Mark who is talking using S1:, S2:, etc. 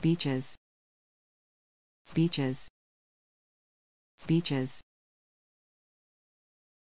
S1: beaches. Beaches. Beaches.